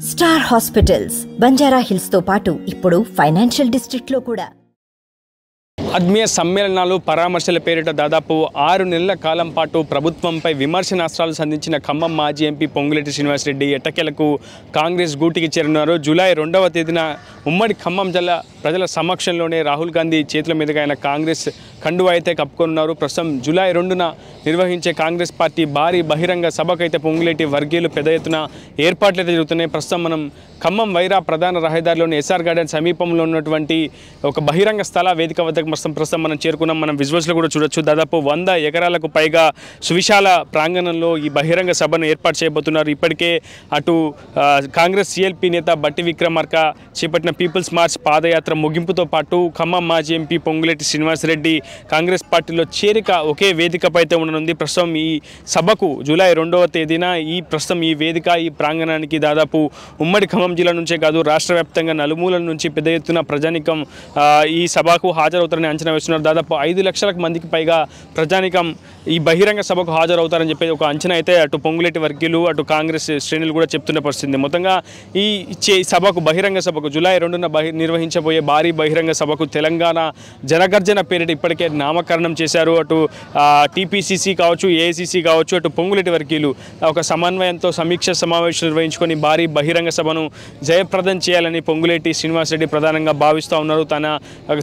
Star hospitals Banjara హిల్స్తో పాటు ఇప్పుడు financial డిస్ట్రిక్ట్లో కూడా. ఆత్మీయ సమ్మేళనాలు పరామర్శల పేరిట దాదాపు ఆరు నెలల కాలం పాటు ప్రభుత్వంపై విమర్శనాస్త్రాలు సంధించిన ఖమ్మం మాజీ ఎంపీ పొంగులేటి శ్రీనివాసరెడ్డి ఎట్టకేలకు కాంగ్రెస్ గూటికి చేరున్నారు జూలై రెండవ తేదీన ఉమ్మడి ఖమ్మం జిల్లా ప్రజల సమక్షంలోనే రాహుల్ గాంధీ చేతుల మీదుగా ఆయన కాంగ్రెస్ కండువా అయితే కప్పుకొన్నారు ప్రస్తుతం జూలై రెండున నిర్వహించే కాంగ్రెస్ పార్టీ భారీ బహిరంగ సభకైతే పొంగులేటి వర్గీయులు పెద్ద ఎత్తున ఏర్పాట్లు అయితే జరుగుతున్నాయి. ప్రస్తుతం మనం ఖమ్మం వైరా ప్రధాన రహదారిలోని ఎస్ఆర్ గార్డెన్ సమీపంలో ఉన్నటువంటి ఒక బహిరంగ స్థల వేదిక వద్దకు ప్రస్తుతం ప్రస్తుతం మనం చేరుకున్నాం. మనం విజువల్స్లో కూడా చూడొచ్చు. దాదాపు వంద ఎకరాలకు పైగా సువిశాల ప్రాంగణంలో ఈ బహిరంగ సభను ఏర్పాటు చేయబోతున్నారు. ఇప్పటికే అటు కాంగ్రెస్ సిఎల్పి నేత బట్టి విక్రమార్క చేపట్టిన పీపుల్స్ మార్చ్ పాదయాత్ర ముగింపుతో పాటు ఖమ్మం మాజీ ఎంపీ పొంగులేటి శ్రీనివాసరెడ్డి కాంగ్రెస్ పార్టీలో చేరిక ఒకే వేదికపై అయితే ఉండనుంది. ప్రస్తుతం ఈ సభకు జూలై రెండవ తేదీన ఈ ప్రస్తుతం ఈ వేదిక ఈ ప్రాంగణానికి దాదాపు ఉమ్మడి ఖమ్మం జిల్లా నుంచే కాదు రాష్ట్ర వ్యాప్తంగా నలుమూలల నుంచి పెద్ద ఎత్తున ప్రజానికం ఈ సభకు హాజరవుతారని అంచనా వేస్తున్నారు. దాదాపు ఐదు లక్షలకు మందికి పైగా ప్రజానికం ఈ బహిరంగ సభకు హాజరవుతారని చెప్పేది ఒక అంచనా అయితే అటు పొంగులేటి వర్గీయులు అటు కాంగ్రెస్ శ్రేణులు కూడా చెప్తున్న పరిస్థితి మొత్తంగా ఈ ఇచ్చే సభకు బహిరంగ సభకు జూలై రెండున బహి నిర్వహించబోయే భారీ బహిరంగ సభకు తెలంగాణ జనగర్జన పేరిట ఇప్పటికే నామకరణం చేశారు. అటు టీపీసీసీ కావచ్చు ఏఐసీసీ కావచ్చు అటు పొంగులేటి వర్గీయులు ఒక సమన్వయంతో సమీక్ష సమావేశం నిర్వహించుకొని భారీ బహిరంగ సభను జయప్రదం చేయాలని పొంగులేటి శ్రీనివాసరెడ్డి ప్రధానంగా భావిస్తూ ఉన్నారు. తన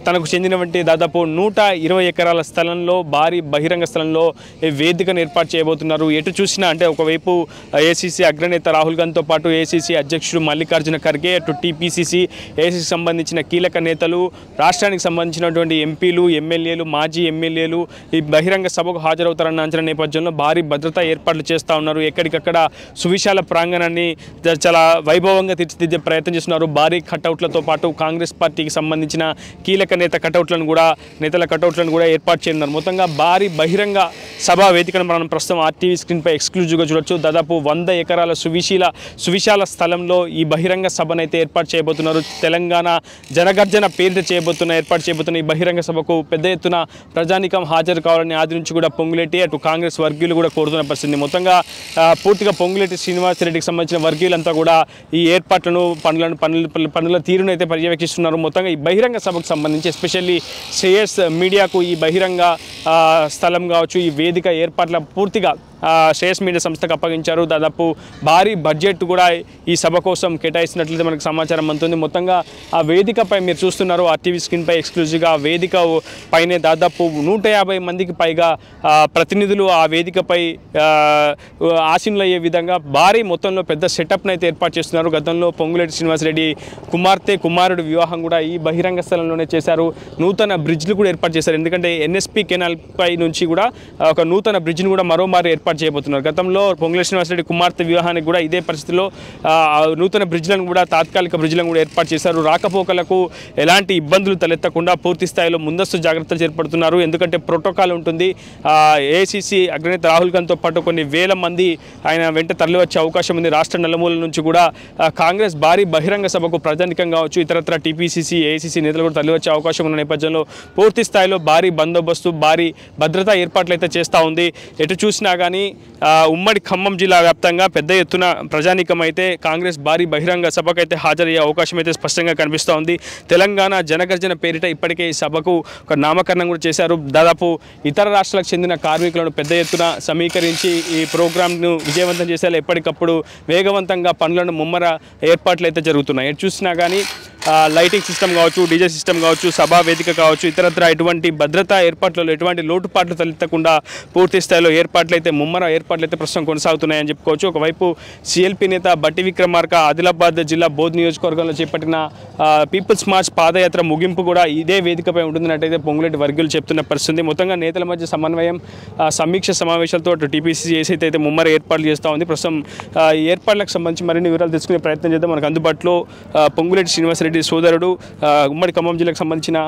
తనకు చెందినటువంటి దాదాపు నూట ఇరవై ఎకరాల స్థలంలో భారీ బహిరంగ స్థలంలో వేదికను ఏర్పాటు చేయబోతున్నారు. ఎటు చూసినా అంటే ఒకవైపు ఏసీసీ అగ్రనేత రాహుల్ గాంధీతో పాటు ఏసీసీ అధ్యక్షుడు మల్లికార్జున ఖర్గే అటు టీపీసీసీ ఏసీసీ సంబంధించిన కీలక నేతలు రాష్ట్రానికి సంబంధించినటువంటి ఎంపీలు ఎమ్మెల్యేలు మాజీ ఎమ్మెల్యేలు ఈ బహిరంగ సభకు హాజరవుతారన్న అంచనా నేపథ్యంలో భారీ భద్రతా ఏర్పాట్లు చేస్తూ ఉన్నారు. ఎక్కడికక్కడ సువిశాల ప్రాంగణాన్ని చాలా వైభవంగా తీర్చిదిద్దే ప్రయత్నం చేస్తున్నారు. భారీ కటౌట్లతో పాటు కాంగ్రెస్ పార్టీకి సంబంధించిన కీలక నేత కటౌట్లను కూడా నేతల కటౌట్లను కూడా ఏర్పాటు చేయనున్నారు. మొత్తంగా భారీ బహిరంగ సభా వేదికను మనం ప్రస్తుతం ఆర్టీవీ స్క్రీన్పై ఎక్స్క్లూజివ్గా చూడొచ్చు. దాదాపు వంద ఎకరాల సువిశీల సువిశాల స్థలంలో ఈ బహిరంగ సభను అయితే ఏర్పాటు చేయబోతున్నారు. తెలంగాణ జనగర్జన పేరిట చేయబోతున్న ఏర్పాటు చేయబోతున్న ఈ బహిరంగ సభకు పెద్ద ఎత్తున ప్రజానికం హాజరు కావాలని ఆదరించి కూడా పొంగులేటి అటు కాంగ్రెస్ వర్గీయులు కూడా కోరుతున్న పరిస్థితి. మొత్తంగా పూర్తిగా పొంగులేటి శ్రీనివాసరెడ్డికి సంబంధించిన వర్గీయులంతా కూడా ఈ ఏర్పాట్లను పనులను పనుల పనుల తీరును అయితే పర్యవేక్షిస్తున్నారు. మొత్తంగా ఈ బహిరంగ సభకు సంబంధించి ఎస్పెషల్లీ శ్రేయస్ మీడియాకు ఈ బహిరంగ స్థలం కావచ్చు ఈ వేదిక ఏర్పాట్ల పూర్తిగా శ్రేయస్ మీడియా సంస్థకు అప్పగించారు. దాదాపు భారీ బడ్జెట్ కూడా ఈ సభ కోసం కేటాయిస్తున్నట్లయితే మనకు సమాచారం అందుతుంది. మొత్తంగా ఆ వేదికపై మీరు చూస్తున్నారు ఆర్టీవీ స్క్రీన్పై ఎక్స్క్లూజివ్గా ఆ వేదిక పైనే దాదాపు నూట యాభై మందికి పైగా ప్రతినిధులు ఆ వేదికపై ఆశీనులు అయ్యే విధంగా భారీ మొత్తంలో పెద్ద సెటప్ను అయితే ఏర్పాటు చేస్తున్నారు. గతంలో పొంగులేటి శ్రీనివాసరెడ్డి కుమార్తె కుమారుడు వివాహం కూడా ఈ బహిరంగ స్థలంలోనే చేశారు. నూతన బ్రిడ్జ్లు కూడా ఏర్పాటు చేశారు. ఎందుకంటే ఎన్ఎస్పి కెనాల్ పై నుంచి కూడా ఒక నూతన బ్రిడ్జ్ను కూడా మరోమారు ఏర్పాటు చేయబోతున్నారు. గతంలో పొంగులేటి శ్రీనివాసరెడ్డి కుమార్తె వివాహానికి కూడా ఇదే పరిస్థితిలో నూతన బ్రిడ్జ్లను కూడా తాత్కాలిక బ్రిడ్జ్లను కూడా ఏర్పాటు చేశారు. రాకపోకలకు ఎలాంటి ఇబ్బందులు తలెత్తకుండా పూర్తి స్థాయిలో ముందస్తు జాగ్రత్తలు చేపడుతున్నారు. ఎందుకంటే ప్రోటోకాల్ ఉంటుంది. ఏసీసీ అగ్రనేత రాహుల్ గాంధీతో పాటు కొన్ని వేల మంది ఆయన వెంట తరలివచ్చే అవకాశం ఉంది. రాష్ట్ర నలుమూల నుంచి కూడా కాంగ్రెస్ భారీ బహిరంగ సభకు ప్రజానికం కావచ్చు. ఇతరత్ర టీపీసీసీ ఏసీసీ నేతలు కూడా తరలివచ్చే అవకాశం ఉన్న నేపథ్యంలో పూర్తి స్థాయిలో భారీ బందోబస్తు భారీ భద్రతా ఏర్పాట్లు అయితే చేస్తూ ఉంది. ఎటు చూసినా కానీ కానీ ఉమ్మడి ఖమ్మం జిల్లా వ్యాప్తంగా పెద్ద ఎత్తున ప్రజానీకం అయితే కాంగ్రెస్ భారీ బహిరంగ సభకు అయితే హాజరయ్యే అవకాశం అయితే స్పష్టంగా కనిపిస్తూ ఉంది తెలంగాణ జనగర్జన పేరిట ఇప్పటికే ఈ సభకు ఒక నామకరణం కూడా చేశారు. దాదాపు ఇతర రాష్ట్రాలకు చెందిన కార్మికులను పెద్ద ఎత్తున సమీకరించి ఈ ప్రోగ్రామ్ను విజయవంతం చేసేలా ఎప్పటికప్పుడు వేగవంతంగా పనులను ముమ్మర ఏర్పాట్లు అయితే జరుగుతున్నాయి. ఎటు చూసినా కానీ లైటింగ్ సిస్టమ్ కావచ్చు డీజే సిస్టమ్ కావచ్చు సభా వేదిక కావచ్చు ఇతరత్ర ఎటువంటి భద్రతా ఏర్పాట్లలో ఎటువంటి లోటుపాట్లు తలెత్తకుండా పూర్తి స్థాయిలో ఏర్పాట్లు అయితే ముమ్మర ఏర్పాట్లు అయితే ప్రస్తుతం కొనసాగుతున్నాయని చెప్పుకోవచ్చు. ఒకవైపు సిఎల్పీ నేత బట్టి విక్రమార్క ఆదిలాబాద్ జిల్లా బోధ్ నియోజకవర్గంలో చేపట్టిన పీపుల్స్ మార్చ్ పాదయాత్ర ముగింపు కూడా ఇదే వేదికపై ఉంటుందన్నట్టయితే పొంగులేటి వర్గీయులు చెప్తున్న పరిస్థితి. మొత్తంగా నేతల మధ్య సమన్వయం సమీక్ష సమావేశాలతో అటు టీపీసీ ఏసైతే అయితే ముమ్మర ఏర్పాట్లు చేస్తూ ఉంది. ప్రస్తుతం ఈ ఏర్పాట్లకు సంబంధించి మరిన్ని వివరాలు తెలుసుకునే ప్రయత్నం చేద్దాం. మనకు అందుబాటులో ఆ, పొంగులేటి శ్రీనివాసరెడ్డి సోదరుడు ఉమ్మడి ఖమ్మం జిల్లాకు సంబంధించిన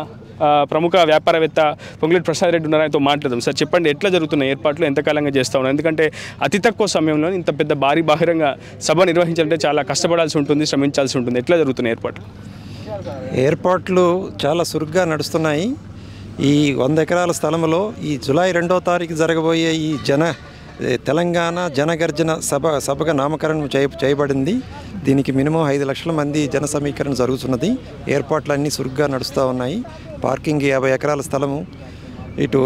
ప్రముఖ వ్యాపారవేత్త పొంగులేటి ప్రసాద్ రెడ్డి ఉన్నారు ఆయనతో మాట్లాడదాం. సార్ చెప్పండి ఎట్లా జరుగుతున్నాయి ఏర్పాట్లు? ఎంతకాలంగా చేస్తా ఉన్నారు? ఎందుకంటే అతి తక్కువ సమయంలో ఇంత పెద్ద భారీ బహిరంగ సభ నిర్వహించాలంటే చాలా కష్టపడాల్సి ఉంటుంది శ్రమించాల్సి ఉంటుంది. ఎట్లా జరుగుతున్నాయి ఏర్పాట్లు? ఏర్పాట్లు చాలా సురుగ్గా నడుస్తున్నాయి. ఈ వంద ఎకరాల స్థలంలో ఈ జులై రెండో తారీఖు జరగబోయే ఈ జన తెలంగాణ జనగర్జన సభ సభగా నామకరణం చేయ చేయబడింది. దీనికి మినిమం ఐదు లక్షల మంది జన సమీకరణ జరుగుతున్నది. ఏర్పాట్లు అన్నీ నడుస్తూ ఉన్నాయి. పార్కింగ్ యాభై ఎకరాల స్థలము. ఇటు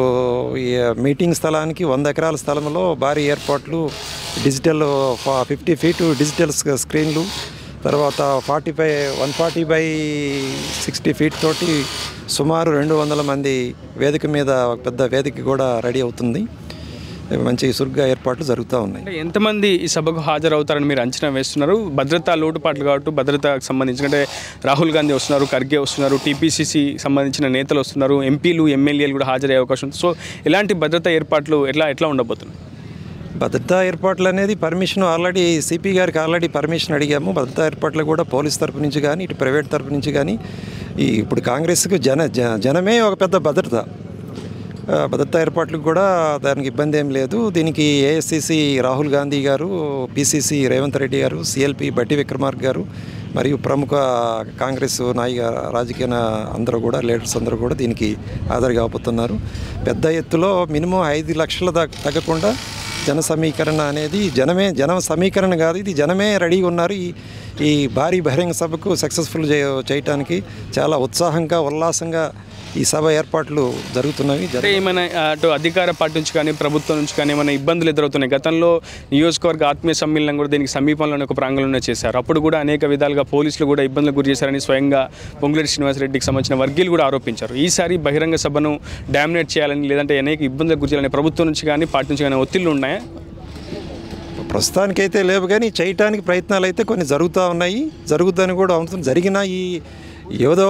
ఈ మీటింగ్ స్థలానికి వంద ఎకరాల స్థలంలో భారీ ఏర్పాట్లు డిజిటల్ ఫిఫ్టీ ఫీట్ డిజిటల్ స్క్రీన్లు తర్వాత forty five one forty by sixty feet తోటి సుమారు రెండు వందల మంది వేదిక మీద పెద్ద వేదిక కూడా రెడీ అవుతుంది. మంచి సురుగ్గా ఏర్పాట్లు జరుగుతూ ఉన్నాయి. ఎంతమంది ఈ సభకు హాజరవుతారని మీరు అంచనా వేస్తున్నారు? భద్రతా లోటుపాట్లు కాబట్టి భద్రతకు సంబంధించి అంటే రాహుల్ గాంధీ వస్తున్నారు ఖర్గే వస్తున్నారు టీపీసీసీ సంబంధించిన నేతలు వస్తున్నారు ఎంపీలు ఎమ్మెల్యేలు కూడా హాజరయ్యే అవకాశం ఉంది. సో ఇలాంటి భద్రతా ఏర్పాట్లు ఎట్లా ఎట్లా ఉండబోతున్నాయి? భద్రతా ఏర్పాట్లు అనేది పర్మిషన్ ఆల్రెడీ సిపి గారికి ఆల్రెడీ పర్మిషన్ అడిగాము. భద్రతా ఏర్పాట్లు కూడా పోలీస్ తరపు నుంచి కానీ ఇటు ప్రైవేట్ తరపు నుంచి కానీ ఈ ఇప్పుడు కాంగ్రెస్కు జన జనమే ఒక పెద్ద భద్రత. భద్రతా ఏర్పాట్లకు కూడా దానికి ఇబ్బంది ఏం లేదు. దీనికి ఏఎస్సిసి రాహుల్ గాంధీ గారు పిసిసి రేవంత్ రెడ్డి గారు సిఎల్పి బట్టి విక్రమార్క్ గారు మరియు ప్రముఖ కాంగ్రెస్ నాయక రాజకీయ అందరూ కూడా లీడర్స్ అందరూ కూడా దీనికి హాజరు కాబోతున్నారు. పెద్ద ఎత్తులో మినిమం ఐదు లక్షల దాకా తగ్గకుండా జన సమీకరణ అనేది జనమే జన సమీకరణ కాదు ఇది జనమే రెడీగా ఉన్నారు. ఈ ఈ భారీ బహిరంగ సభకు సక్సెస్ఫుల్ చేయ చేయటానికి చాలా ఉత్సాహంగా ఉల్లాసంగా ఈ సభ ఏర్పాట్లు జరుగుతున్నవి అంటే ఏమైనా అటు అధికార పార్టీ నుంచి కానీ ప్రభుత్వం నుంచి కానీ ఏమైనా ఇబ్బందులు ఎదురవుతున్నాయి? గతంలో నియోజకవర్గ ఆత్మీయ సమ్మేళనం కూడా దీనికి సమీపంలోనే ఒక ప్రాంగణంలో చేశారు. అప్పుడు కూడా అనేక విధాలుగా పోలీసులు కూడా ఇబ్బందులకు గురి చేశారని స్వయంగా పొంగులేటి శ్రీనివాసరెడ్డికి సంబంధించిన వర్గీయులు కూడా ఆరోపించారు. ఈసారి బహిరంగ సభను డామినేట్ చేయాలని లేదంటే అనేక ఇబ్బందులకు గురి చేయాలని ప్రభుత్వం నుంచి కానీ పార్టీ నుంచి కానీ ఒత్తిళ్ళు ఉన్నాయా? ప్రస్తుతానికైతే లేవు కానీ చేయటానికి ప్రయత్నాలు అయితే కొన్ని జరుగుతూ ఉన్నాయి. జరుగుతుందని కూడా అవుతుంది జరిగిన ఈ ఏదో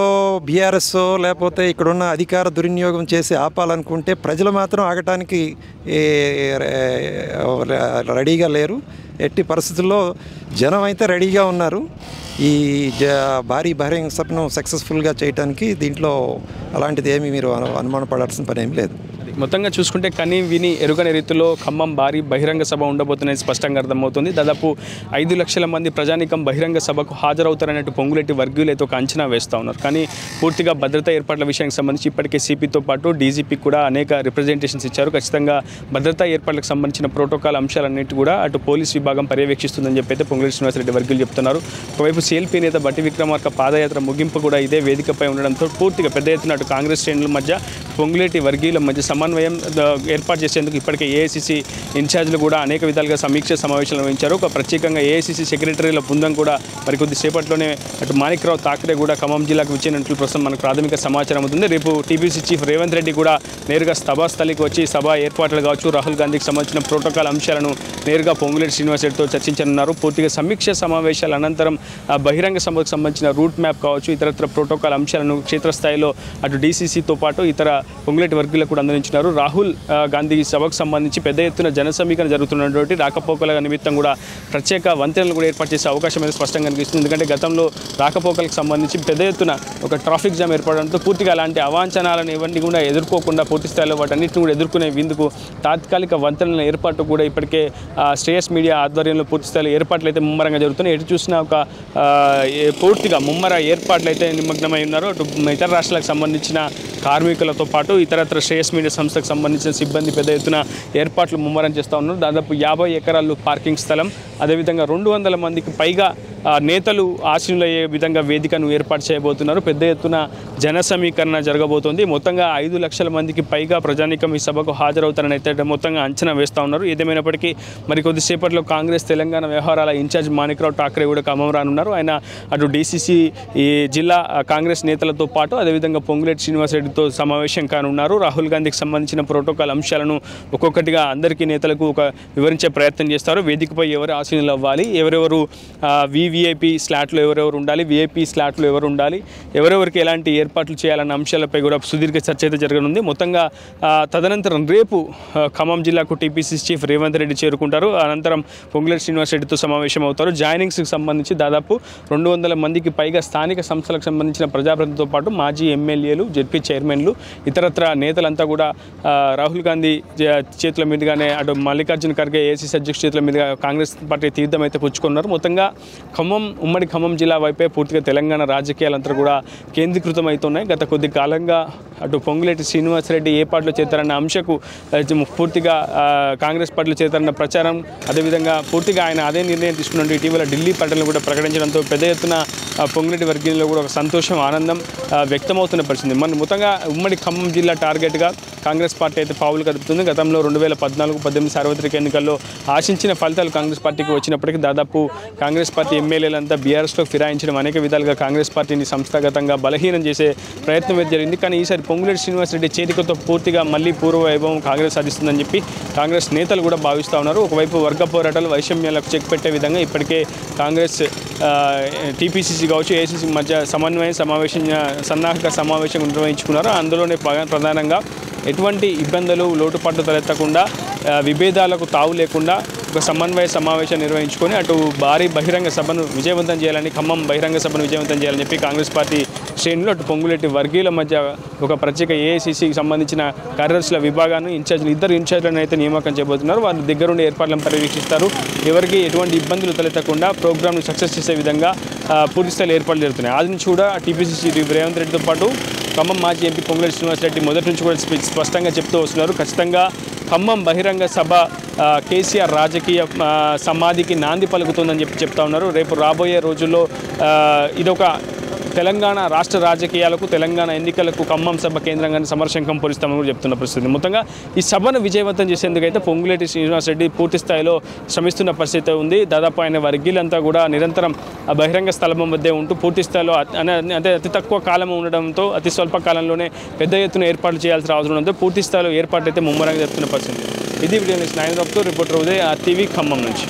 బీఆర్ఎస్ లేకపోతే ఇక్కడున్న అధికార దుర్వినియోగం చేసి ఆపాలనుకుంటే ప్రజలు మాత్రం ఆగటానికి రెడీగా లేరు. ఎట్టి పరిస్థితుల్లో జనం అయితే రెడీగా ఉన్నారు. ఈ జ భారీ బహిరంగ సభను సక్సెస్ఫుల్గా చేయటానికి దీంట్లో అలాంటిది ఏమి మీరు అనుమానపడాల్సిన పని ఏం లేదు. మొత్తంగా చూసుకుంటే కని విని ఎరుగని రీతిలో ఖమ్మం భారీ బహిరంగ సభ ఉండబోతుందని స్పష్టంగా అర్థమవుతుంది. దాదాపు ఐదు లక్షల మంది ప్రజానికం బహిరంగ సభకు హాజరవుతారన్నట్టు పొంగులెట్టి వర్గీయులు అయితే ఒక అంచనా వేస్తూ ఉన్నారు. కానీ పూర్తిగా భద్రతా ఏర్పాట్ల విషయానికి సంబంధించి ఇప్పటికే సిపితో పాటు డీజీపీ కూడా అనేక రిప్రజెంటేషన్స్ ఇచ్చారు. ఖచ్చితంగా భద్రతా ఏర్పాట్లకు సంబంధించిన ప్రోటోకాల్ అంశాలన్నిటి కూడా అటు పోలీస్ విభాగం పర్యవేక్షిస్తుందని చెప్పి అయితే పొంగులెట్టి శ్రీనివాసరెడ్డి వర్గీయులు చెప్తున్నారు. ఒకవైపు సిఎల్పీ నేత బట్టి విక్రమార్క పాదయాత్ర ముగింపు కూడా ఇదే వేదికపై ఉండడంతో పూర్తిగా పెద్ద ఎత్తున అటు కాంగ్రెస్ శ్రేణుల మధ్య పొంగులేటి వర్గీయుల మధ్య సమన్వయం ఏర్పాటు చేసేందుకు ఇప్పటికే ఏఐసిసి ఇన్ఛార్జీలు కూడా అనేక విధాలుగా సమీక్ష సమావేశాలు నిర్వహించారు. ఒక ప్రత్యేకంగా ఏఐసిసి సెక్రటరీల బృందం కూడా మరి కొద్దిసేపట్లోనే అటు మాణిక్రావు తాకరే కూడా ఖమ్మం జిల్లాకు వచ్చినట్లు ప్రస్తుతం మనకు ప్రాథమిక సమాచారం అవుతుంది. రేపు టీబీసీ చీఫ్ రేవంత్ రెడ్డి కూడా నేరుగా సభాస్థలికి వచ్చి సభ ఏర్పాట్లు కావచ్చు. రాహుల్ గాంధీకి సంబంధించిన ప్రోటోకాల్ అంశాలను నేరుగా పొంగులేటి శ్రీనివాస్ రెడ్డితో చర్చించనున్నారు. పూర్తిగా సమీక్ష సమావేశాల అనంతరం బహిరంగ సభకు సంబంధించిన రూట్ మ్యాప్ కావచ్చు ఇతరత్ర ప్రోటోకాల్ అంశాలను క్షేత్రస్థాయిలో అటు డీసీసీతో పాటు ఇతర పొంగులేటి వర్గులకు కూడా అందించినారు రాహుల్ గాంధీ సభకు సంబంధించి పెద్ద ఎత్తున జన సమీకరణ జరుగుతున్నటువంటి రాకపోకల నిమిత్తం కూడా ప్రత్యేక వంతెనలు కూడా ఏర్పాటు చేసే అవకాశం అనేది స్పష్టంగా కనిపిస్తుంది. ఎందుకంటే గతంలో రాకపోకలకు సంబంధించి పెద్ద ఎత్తున ఒక ట్రాఫిక్ జామ్ ఏర్పడడంతో పూర్తిగా అలాంటి అవాంఛనాలను ఇవన్నీ కూడా ఎదుర్కోకుండా పూర్తి స్థాయిలో వాటన్నిటిని కూడా ఎదుర్కొనే విందుకు తాత్కాలిక వంతెనల ఏర్పాటు కూడా ఇప్పటికే శ్రేయస్ మీడియా ఆధ్వర్యంలో పూర్తి స్థాయిలో ఏర్పాట్లు అయితే ముమ్మరంగా జరుగుతున్నాయి. ఎటు చూసినా ఒక ఏ- పూర్తిగా ముమ్మర ఏర్పాట్లు అయితే నిమగ్నమై ఉన్నారు. ఇతర రాష్ట్రాలకు సంబంధించిన కార్మికులతో పాటు ఇతరత్ర శ్రేయస్ మీడియా సంస్థకు సంబంధించిన సిబ్బంది పెద్ద ఎత్తున ఏర్పాట్లు ముమ్మరం చేస్తూ ఉన్నారు. దాదాపు యాభై ఎకరాలు పార్కింగ్ స్థలం. అదేవిధంగా రెండు వందల మందికి పైగా నేతలు ఆశీనులయ్యే విధంగా వేదికను ఏర్పాటు చేయబోతున్నారు. పెద్ద ఎత్తున జన సమీకరణ జరగబోతోంది. మొత్తంగా ఐదు లక్షల మందికి పైగా ప్రజానీకం ఈ సభకు హాజరవుతారని అయితే మొత్తంగా అంచనా వేస్తూ ఉన్నారు. ఏదేమైనప్పటికీ మరి కొద్దిసేపట్లో కాంగ్రెస్ తెలంగాణ వ్యవహారాల ఇన్ఛార్జ్ మాణిక్రావు ఠాక్రే కూడా ఖమ్మం రానున్నారు. ఆయన అటు డీసీసీ ఈ జిల్లా కాంగ్రెస్ నేతలతో పాటు అదేవిధంగా పొంగులేటి శ్రీనివాసరెడ్డితో సమావేశం కానున్నారు. రాహుల్ గాంధీకి సంబంధించిన ప్రోటోకాల్ అంశాలను ఒక్కొక్కటిగా అందరికీ నేతలకు ఒక వివరించే ప్రయత్నం చేస్తారు. వేదికపై ఎవరు ఆశీనులు అవ్వాలి ఎవరెవరు వివి వీఐపీ స్లాట్లో ఎవరెవరు ఉండాలి? విఐపి స్లాట్లో ఎవరు ఉండాలి? ఎవరెవరికి ఎలాంటి ఏర్పాట్లు చేయాలన్న అంశాలపై కూడా సుదీర్ఘ చర్చ అయితే జరగనుంది. మొత్తంగా తదనంతరం రేపు ఖమ్మం జిల్లాకు టీపీసీ చీఫ్ రేవంత్ రెడ్డి చేరుకుంటారు. అనంతరం పొంగులేరు శ్రీనివాస్ రెడ్డితో సమావేశం అవుతారు. జాయినింగ్స్కి సంబంధించి దాదాపు రెండు వందల మందికి పైగా స్థానిక సంస్థలకు సంబంధించిన ప్రజాప్రతినిధులతో పాటు మాజీ ఎమ్మెల్యేలు జెడ్పీ చైర్మన్లు ఇతరత్ర నేతలంతా కూడా రాహుల్ గాంధీ చేతుల మీదుగానే అటు మల్లికార్జున ఖర్గే ఏసీసీ అధ్యక్షుల చేతుల మీదుగా కాంగ్రెస్ పార్టీ తీర్థం అయితే పుచ్చుకున్నారు. మొత్తంగా ఖమ్మం ఉమ్మడి ఖమ్మం జిల్లా వైపే పూర్తిగా తెలంగాణ రాజకీయాలంతా కూడా కేంద్రీకృతం అవుతున్నాయి గత కొద్ది కాలంగా అటు పొంగులేటి శ్రీనివాసరెడ్డి ఏ పార్టీలో చేస్తారన్న అంశకు పూర్తిగా కాంగ్రెస్ పార్టీలో చేస్తారన్న ప్రచారం అదేవిధంగా పూర్తిగా ఆయన అదే నిర్ణయం తీసుకున్నట్టు ఇటీవల ఢిల్లీ పర్యటనలు కూడా ప్రకటించడంతో పెద్ద ఎత్తున పొంగులేటి వర్గీయుల్లో కూడా ఒక సంతోషం ఆనందం వ్యక్తమవుతున్న పరిస్థితి. మన మొత్తంగా ఉమ్మడి ఖమ్మం జిల్లా టార్గెట్గా కాంగ్రెస్ పార్టీ అయితే పావులు కదుపుతుంది. గతంలో రెండు వేల పద్నాలుగు పద్దెనిమిది సార్వత్రిక ఎన్నికల్లో ఆశించిన ఫలితాలు కాంగ్రెస్ పార్టీకి వచ్చినప్పటికీ దాదాపు కాంగ్రెస్ పార్టీ ఎమ్మెల్యేలంతా బీఆర్ఎస్లో ఫిరాయించడం అనేక విధాలుగా కాంగ్రెస్ పార్టీని సంస్థాగతంగా బలహీనం చేసే ప్రయత్నం అయితే జరిగింది. కానీ ఈసారి పొంగులేటి శ్రీనివాసరెడ్డి చేతికతో పూర్తిగా మళ్ళీ పూర్వ వైభవం కాంగ్రెస్ సాధిస్తుందని చెప్పి కాంగ్రెస్ నేతలు కూడా భావిస్తూ ఉన్నారు. ఒకవైపు వర్గ పోరాటాలు వైషమ్యాలకు చెక్ పెట్టే విధంగా ఇప్పటికే కాంగ్రెస్ టీపీసీసీ కావచ్చు ఏసీసీ మధ్య సమన్వయ సమావేశం సన్నాహక సమావేశం నిర్వహించుకున్నారు. అందులోనే ప్రధానంగా ఎటువంటి ఇబ్బందులు లోటుపాట్లు తలెత్తకుండా విభేదాలకు తావు లేకుండా ఒక సమన్వయ సమావేశం నిర్వహించుకొని అటు భారీ బహిరంగ సభను విజయవంతం చేయాలని ఖమ్మం బహిరంగ సభను విజయవంతం చేయాలని చెప్పి కాంగ్రెస్ పార్టీ శ్రేణులు అటు పొంగులెట్టి వర్గీయుల మధ్య ఒక ప్రత్యేక ఏఐసీసీకి సంబంధించిన కార్యదర్శుల విభాగాన్ని ఇన్ఛార్జీలు ఇద్దరు ఇన్ఛార్జీలను అయితే నియామకం చేయబోతున్నారు. వారి దగ్గరుండి ఏర్పాట్లను పర్యవేక్షిస్తారు. ఎవరికి ఎటువంటి ఇబ్బందులు తలెత్తకుండా ప్రోగ్రామ్ను సక్సెస్ చేసే విధంగా పూర్తిస్థాయిలో ఏర్పాట్లు జరుగుతున్నాయి. ఆది నుంచి కూడా టీపీసీసీ రేవంత్ రెడ్డితో పాటు ఖమ్మం మాజీ ఎంపీ పొంగులేటి శ్రీనివాసరెడ్డి మొదటి నుంచి కూడా స్పష్టంగా చెప్తూ వస్తున్నారు. ఖచ్చితంగా ఖమ్మం బహిరంగ సభ కేసీఆర్ రాజకీయ సమాధికి నాంది పలుకుతుందని చెప్పి చెప్తా ఉన్నారు. రేపు రాబోయే రోజుల్లో ఇదొక తెలంగాణ రాష్ట్ర రాజకీయాలకు తెలంగాణ ఎన్నికలకు ఖమ్మం సభ కేంద్రంగానే సమరశంఖం పూరిస్తామని కూడా చెప్తున్న పరిస్థితి. మొత్తంగా ఈ సభను విజయవంతం చేసేందుకైతే పొంగులేటి శ్రీనివాసరెడ్డి పూర్తి స్థాయిలో శ్రమిస్తున్న పరిస్థితి ఉంది. దాదాపు ఆయన వర్గీలంతా కూడా నిరంతరం బహిరంగ స్థలం మధ్య ఉంటూ పూర్తి స్థాయిలో అంటే అతి తక్కువ కాలం ఉండడంతో అతి స్వల్ప కాలంలోనే పెద్ద ఎత్తున ఏర్పాట్లు చేయాల్సిన అవసరం ఉందో పూర్తి స్థాయిలో ఏర్పాట్లు అయితే ముమ్మరంగా జరుగుతున్న పరిస్థితి. ఇది వీడియో నాయన రిపోర్టర్ ఉదయ్ టీవీ ఖమ్మం నుంచి.